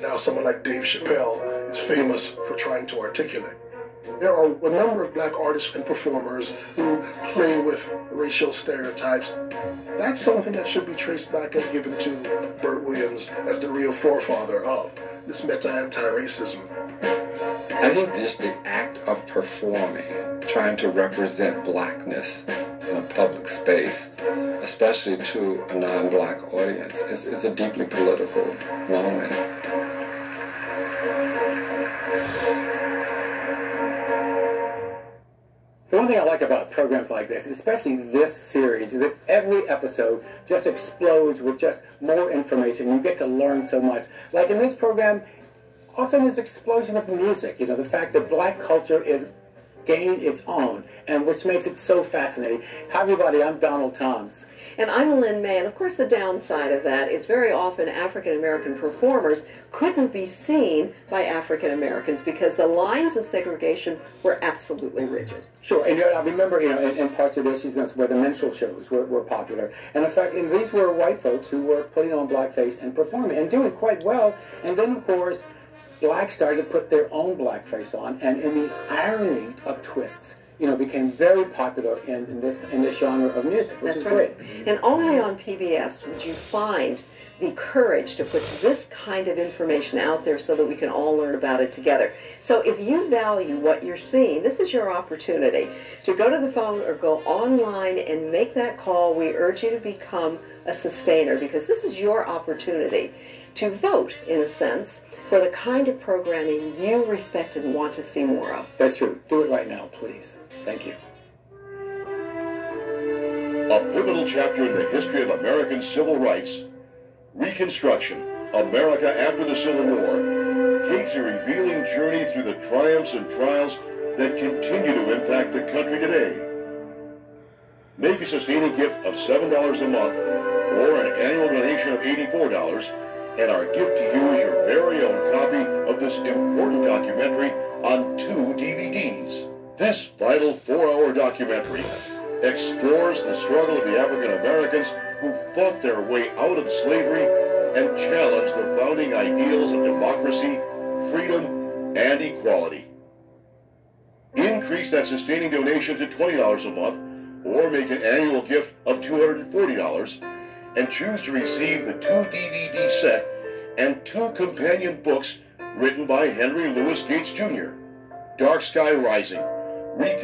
now someone like Dave Chappelle is famous for trying to articulate. There are a number of black artists and performers who play with racial stereotypes. That's something that should be traced back and given to Bert Williams as the real forefather of this meta anti-racism. I think just the act of performing, trying to represent blackness in a public space, especially to a non-black audience, is, is a deeply political moment. The one thing I like about programs like this, especially this series, is that every episode just explodes with just more information. You get to learn so much. Like in this program, also this explosion of music. You know, the fact that black culture is gained its own, and which makes it so fascinating. Hi, everybody. I'm Donald Toms. And I'm Lynn May. And of course, the downside of that is very often African American performers couldn't be seen by African Americans because the lines of segregation were absolutely rigid. Sure, and you know, I remember, you know, in, in parts of this season where the minstrel shows were, were popular, and in fact, and these were white folks who were putting on blackface and performing and doing quite well. And then, of course, blacks started to put their own blackface on, and in the irony of twists, you know, became very popular in, in this in this genre of music, which That's is right. great. And only on PBS would you find the courage to put this kind of information out there so that we can all learn about it together. So if you value what you're seeing, this is your opportunity to go to the phone or go online and make that call. We urge you to become a sustainer because this is your opportunity to vote, in a sense, for the kind of programming you respect and want to see more of. That's true. Do it right now, please. Thank you. A pivotal chapter in the history of American civil rights, Reconstruction, America after the Civil War, takes a revealing journey through the triumphs and trials that continue to impact the country today. Make a sustaining gift of $7 a month or an annual donation of $84, and our gift to you is your very own copy of this important documentary on two DVDs. This vital four-hour documentary explores the struggle of the African Americans who fought their way out of slavery and challenged the founding ideals of democracy, freedom, and equality. Increase that sustaining donation to $20 a month or make an annual gift of $240 and choose to receive the two DVD set and two companion books written by Henry Louis Gates Jr. Dark Sky Rising, Recon